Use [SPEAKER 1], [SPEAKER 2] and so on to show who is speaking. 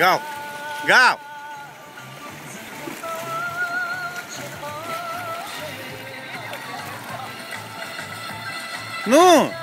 [SPEAKER 1] Gal. Gal. não